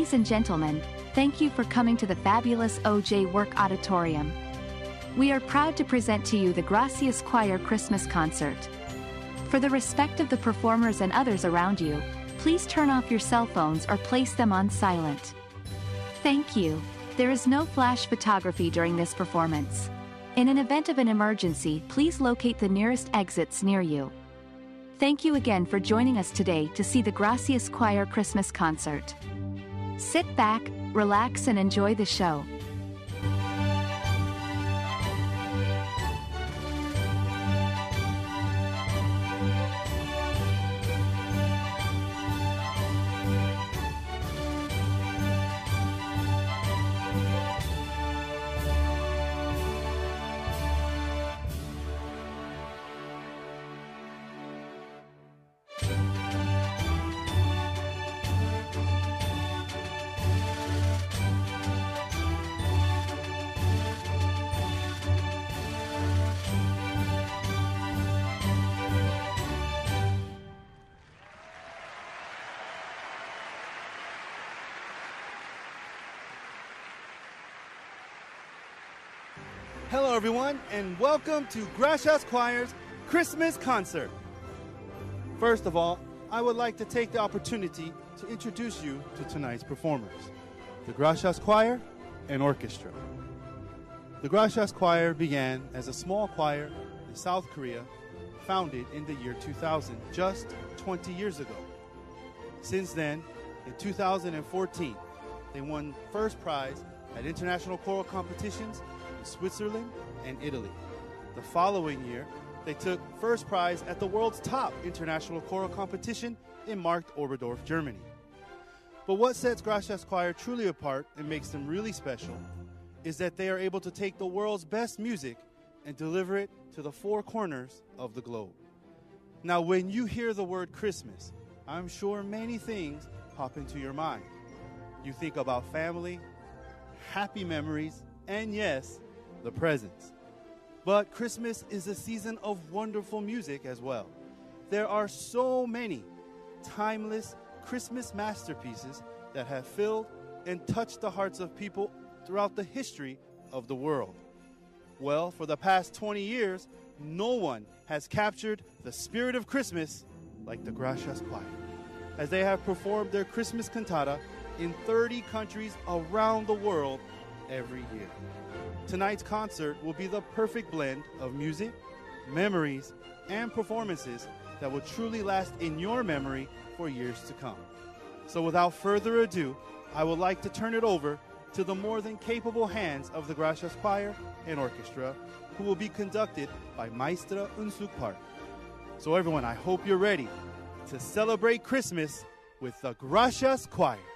Ladies and gentlemen, thank you for coming to the fabulous OJ Work Auditorium. We are proud to present to you the Gracias Choir Christmas Concert. For the respect of the performers and others around you, please turn off your cell phones or place them on silent. Thank you. There is no flash photography during this performance. In an event of an emergency, please locate the nearest exits near you. Thank you again for joining us today to see the Gracias Choir Christmas concert. Sit back, relax and enjoy the show. Everyone, and welcome to Gracias Choir's Christmas concert. First of all, I would like to take the opportunity to introduce you to tonight's performers the Gracias Choir and Orchestra. The Gracias Choir began as a small choir in South Korea, founded in the year 2000, just 20 years ago. Since then, in 2014, they won first prize at international choral competitions in Switzerland and Italy. The following year, they took first prize at the world's top international choral competition in Markt Oberdorf, Germany. But what sets Gracias Choir truly apart and makes them really special is that they are able to take the world's best music and deliver it to the four corners of the globe. Now, when you hear the word Christmas, I'm sure many things pop into your mind. You think about family, happy memories, and yes, the presents. But Christmas is a season of wonderful music as well. There are so many timeless Christmas masterpieces that have filled and touched the hearts of people throughout the history of the world. Well, for the past 20 years, no one has captured the spirit of Christmas like the Gracias Choir, as they have performed their Christmas cantata in 30 countries around the world every year. Tonight's concert will be the perfect blend of music, memories, and performances that will truly last in your memory for years to come. So, without further ado, I would like to turn it over to the more than capable hands of the Gracias Choir and Orchestra, who will be conducted by Maestra Unsuk Park. So, everyone, I hope you're ready to celebrate Christmas with the Gracias Choir.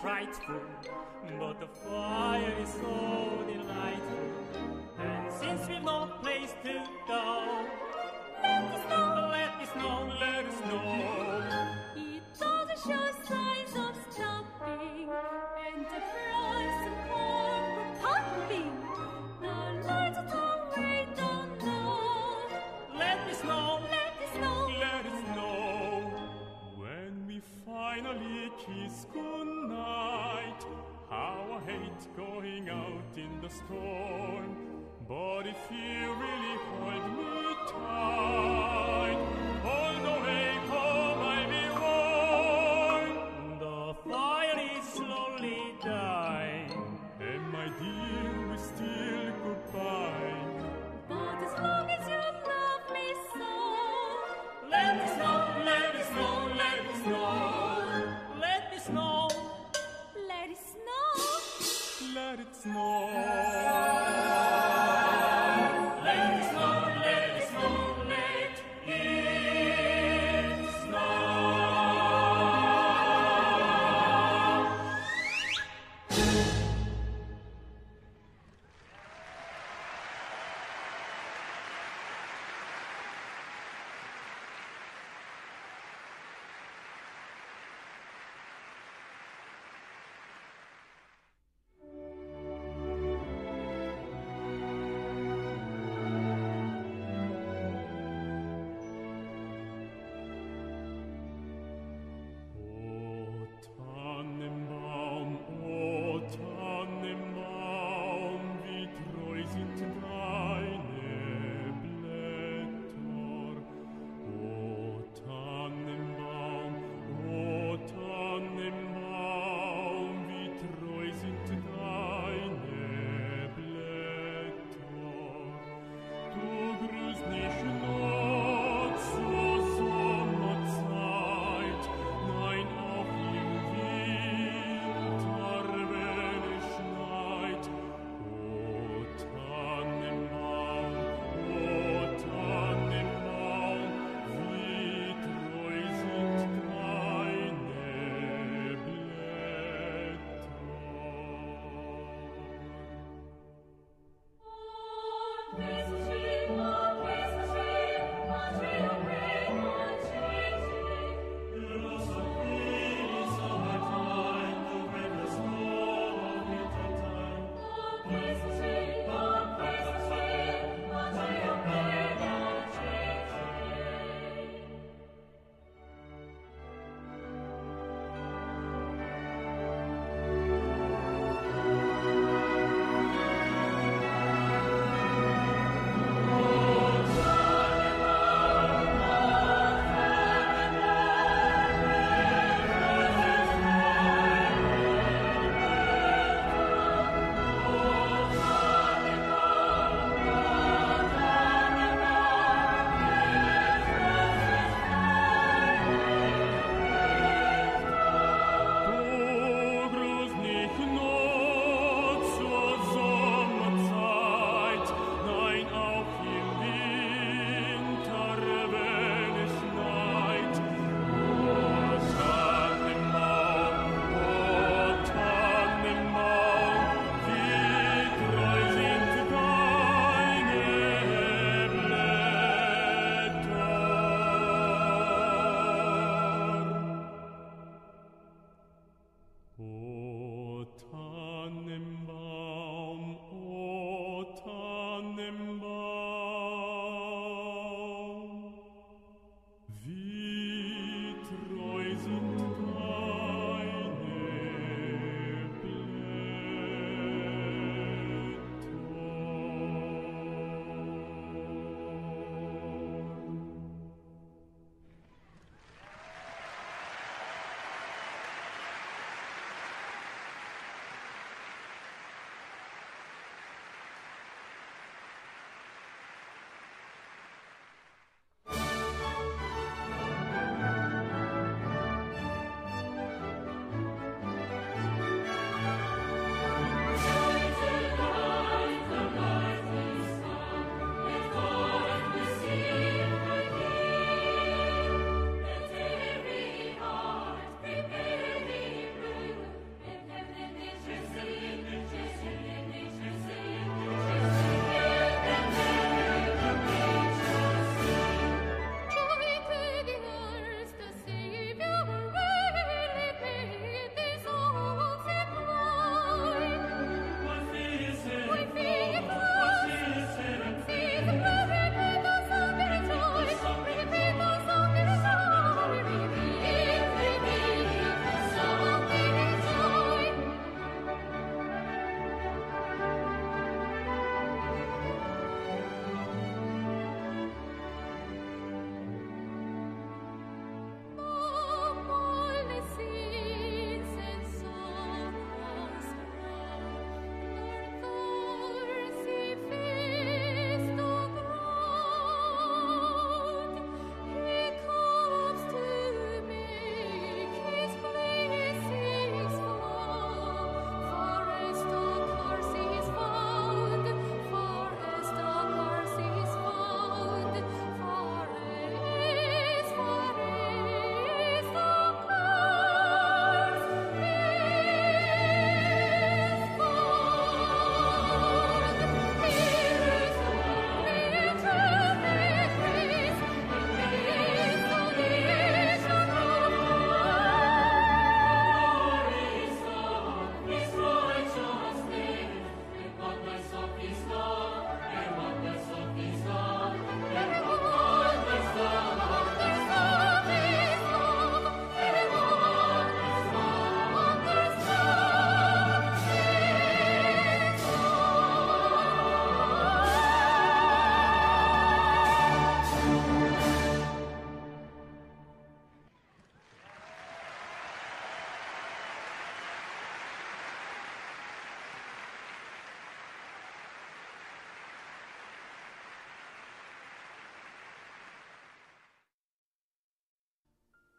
frightful, but the fire is so delightful. And since we know going out in the storm. But if you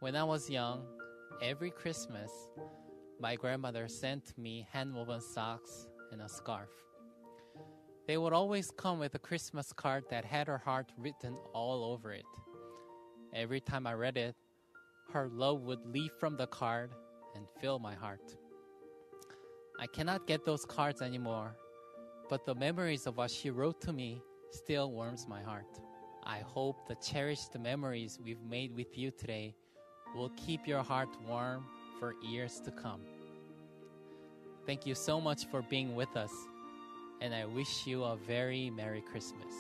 When I was young, every Christmas, my grandmother sent me hand-woven socks and a scarf. They would always come with a Christmas card that had her heart written all over it. Every time I read it, her love would leap from the card and fill my heart. I cannot get those cards anymore, but the memories of what she wrote to me still warms my heart. I hope the cherished memories we've made with you today will keep your heart warm for years to come. Thank you so much for being with us, and I wish you a very Merry Christmas.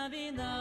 Navidad.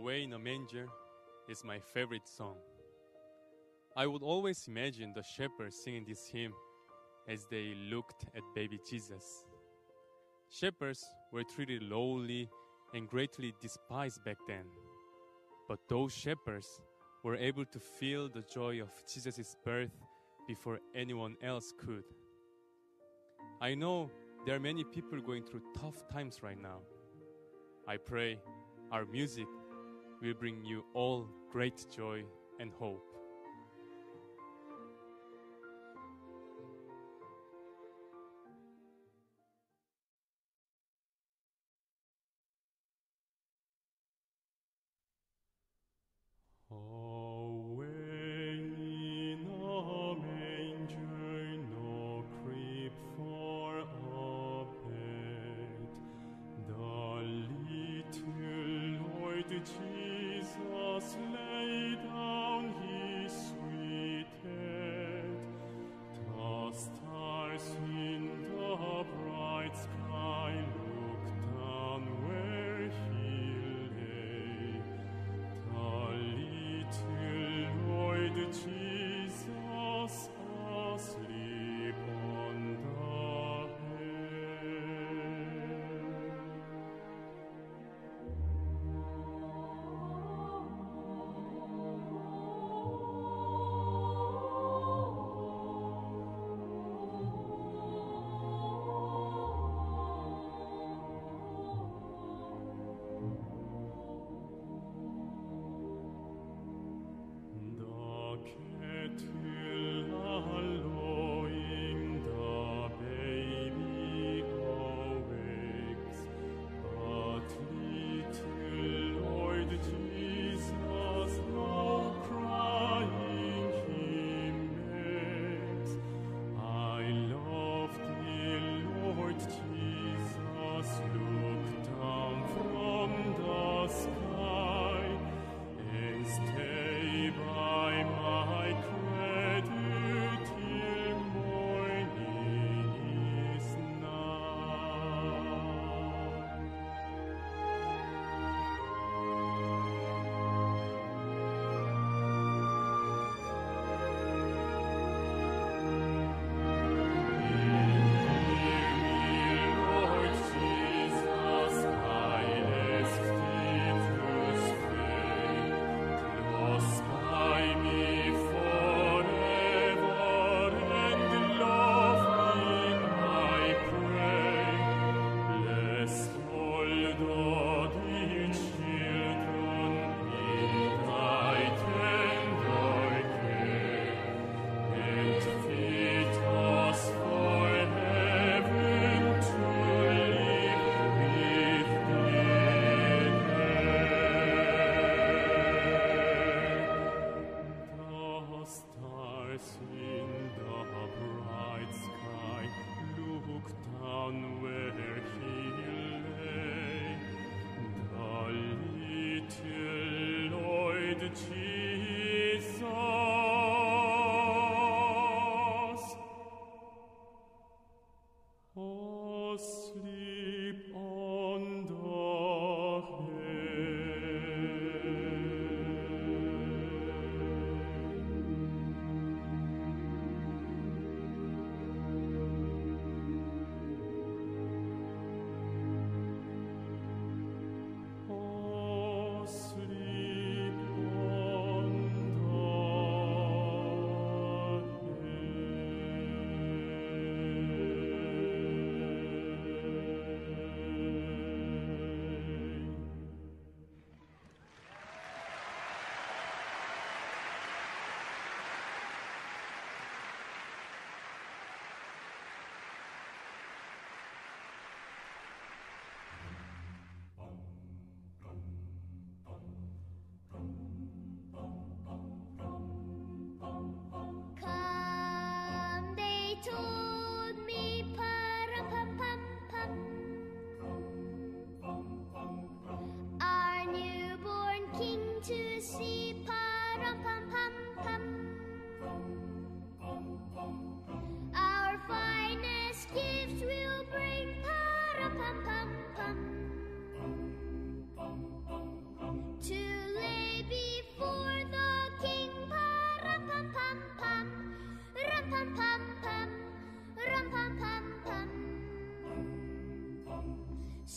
Away in a Manger is my favorite song. I would always imagine the shepherds singing this hymn as they looked at baby Jesus. Shepherds were treated lowly and greatly despised back then. But those shepherds were able to feel the joy of Jesus' birth before anyone else could. I know there are many people going through tough times right now. I pray our music will bring you all great joy and hope.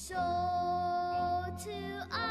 So to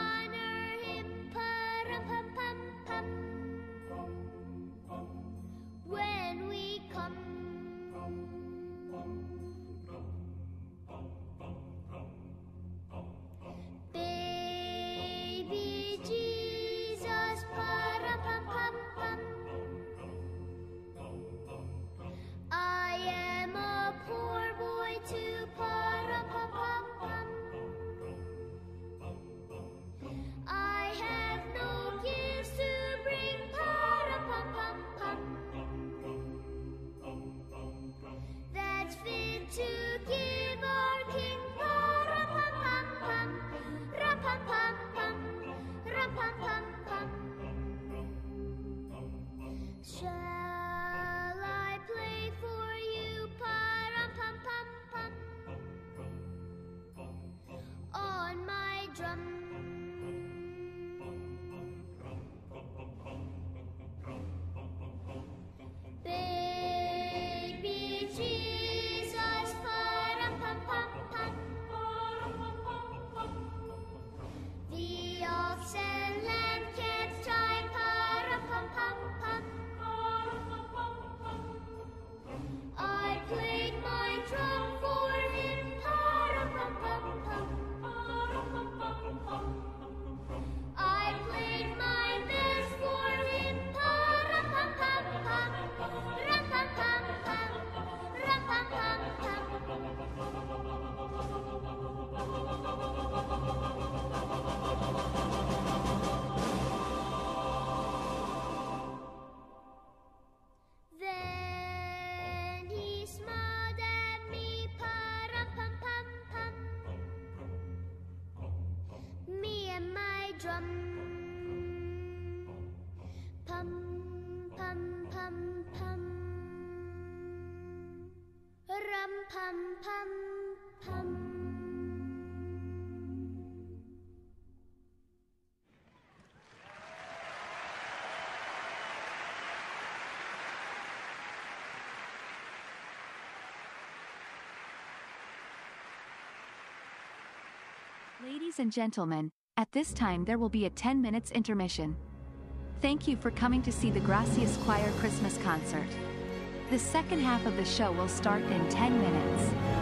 shine. Ladies and gentlemen, at this time there will be a 10 minutes intermission. Thank you for coming to see the Gracias Choir Christmas concert. The second half of the show will start in 10 minutes.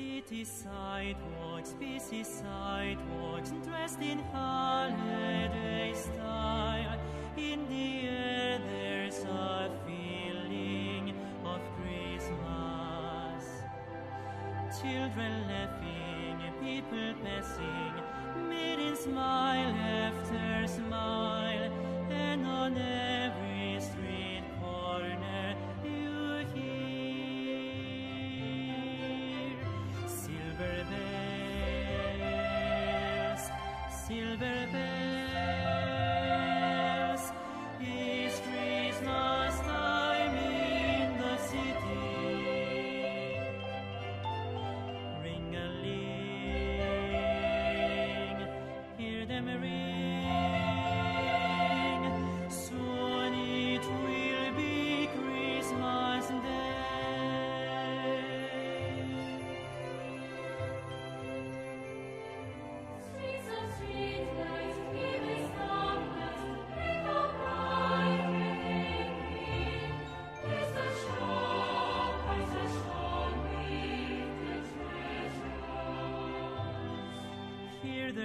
City sidewalks, busy sidewalks, dressed in holiday style. In the air there's a feeling of Christmas. Children laughing, people passing, maiden smile after smile, and on every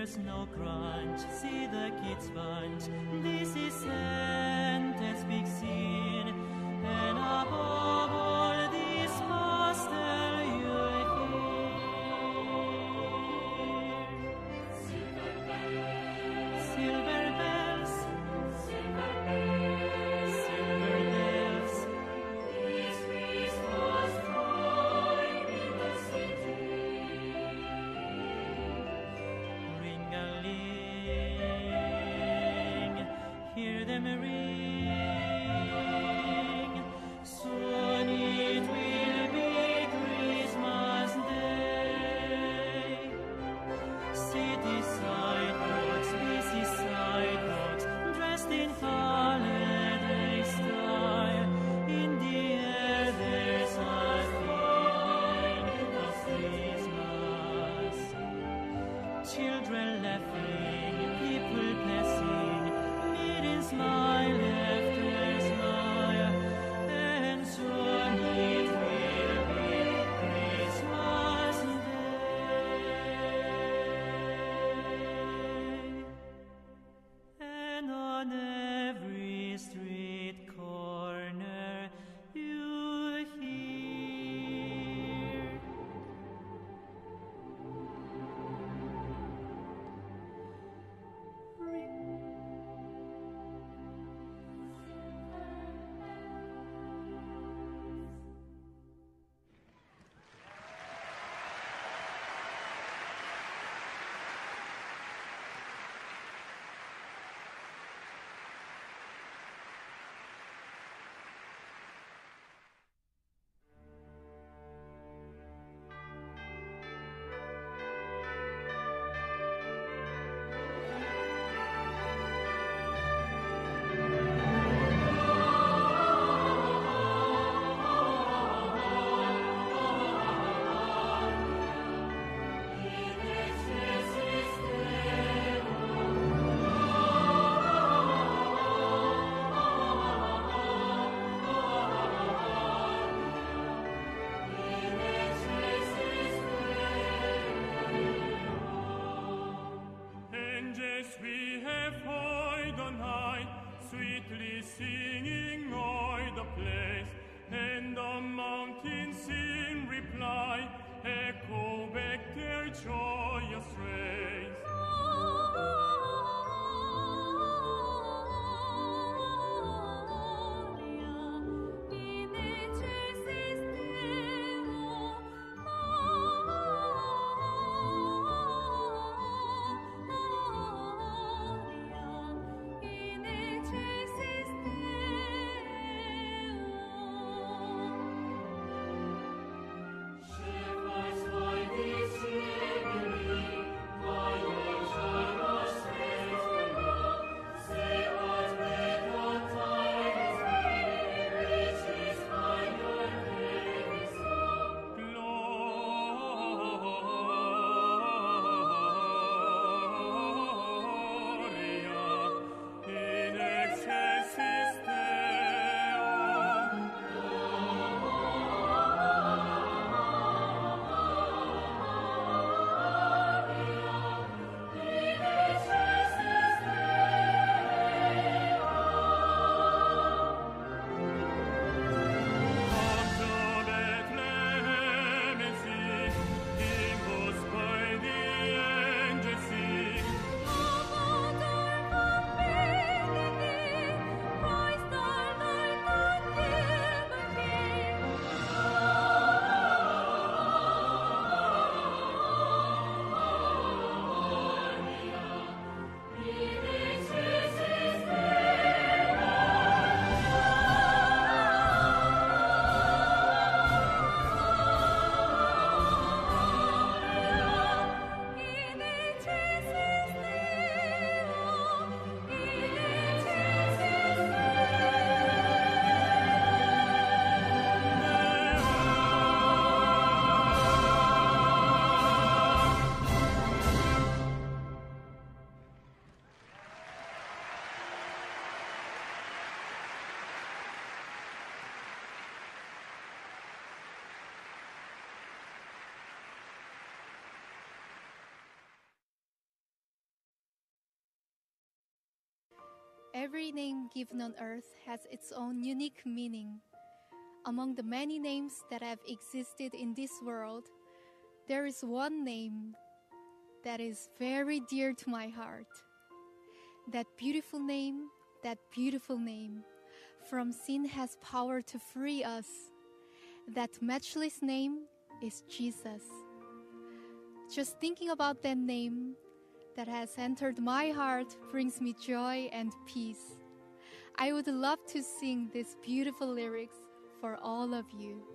there's no crunch, see the kids bunch. This is Santa's big scene, strength Every name given on earth has its own unique meaning. Among the many names that have existed in this world, there is one name that is very dear to my heart. That beautiful name, that beautiful name, from sin has power to free us. That matchless name is Jesus. Just thinking about that name that has entered my heart brings me joy and peace. I would love to sing these beautiful lyrics for all of you.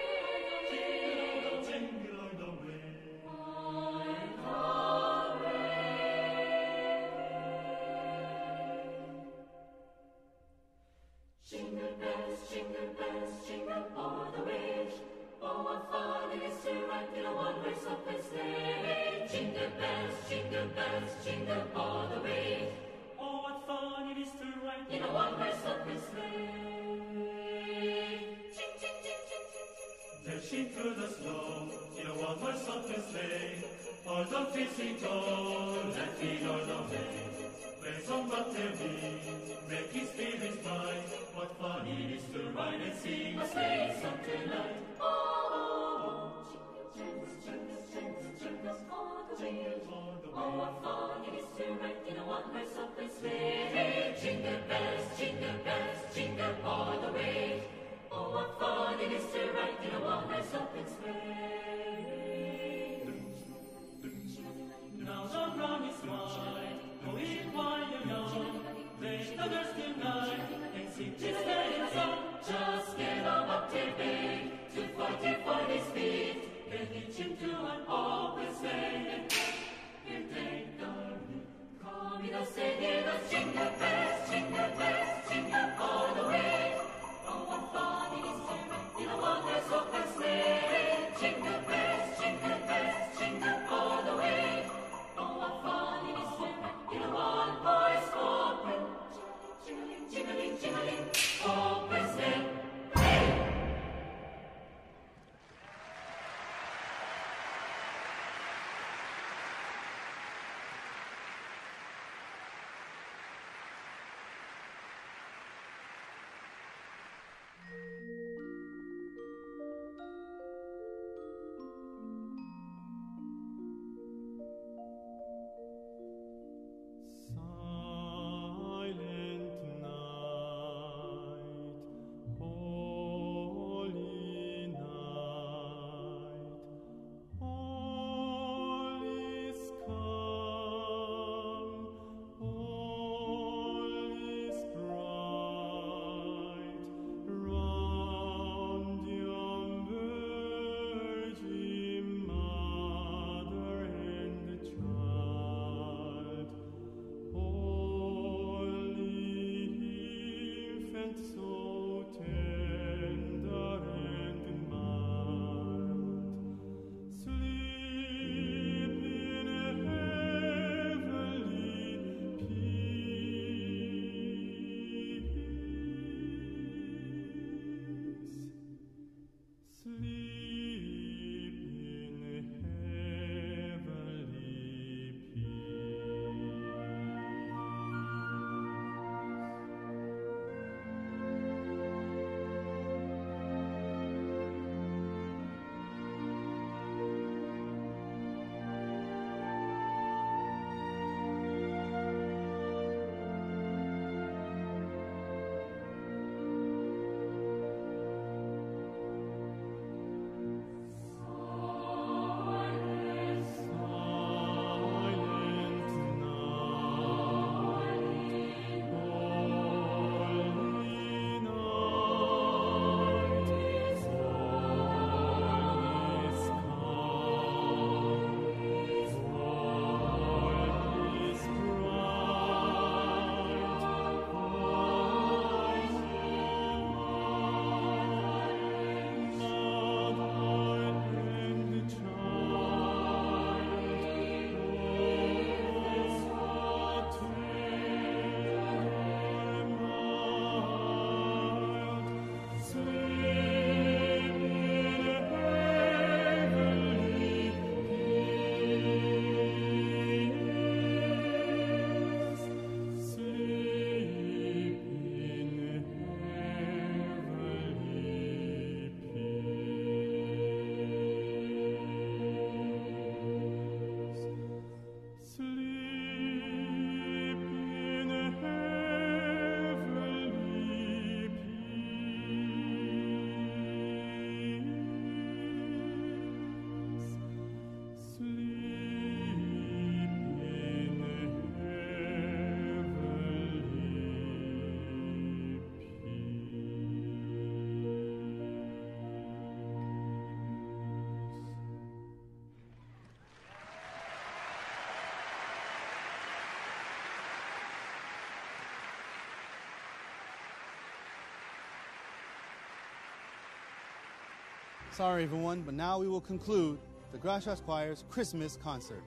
Sorry, everyone, but now we will conclude the Gracias Choir's Christmas concert.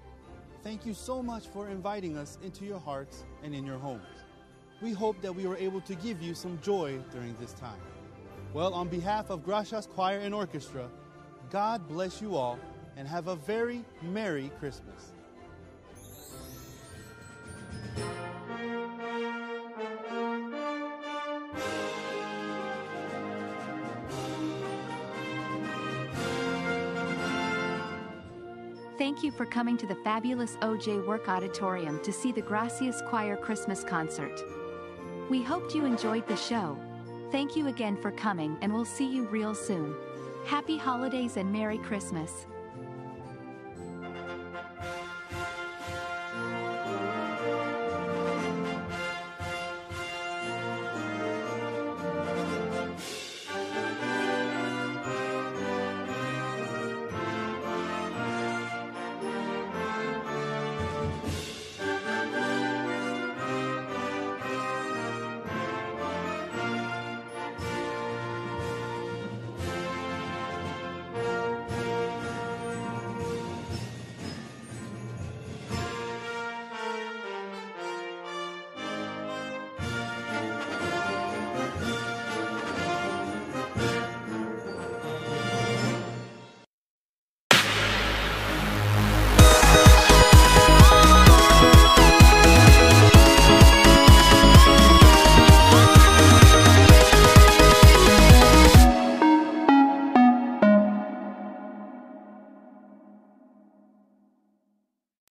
Thank you so much for inviting us into your hearts and in your homes. We hope that we were able to give you some joy during this time. Well, on behalf of Gracias Choir and Orchestra, God bless you all and have a very Merry Christmas. For coming to the fabulous OJ Work Auditorium to see the Gracias Choir Christmas concert. We hoped you enjoyed the show. Thank you again for coming and we'll see you real soon. Happy holidays and Merry Christmas.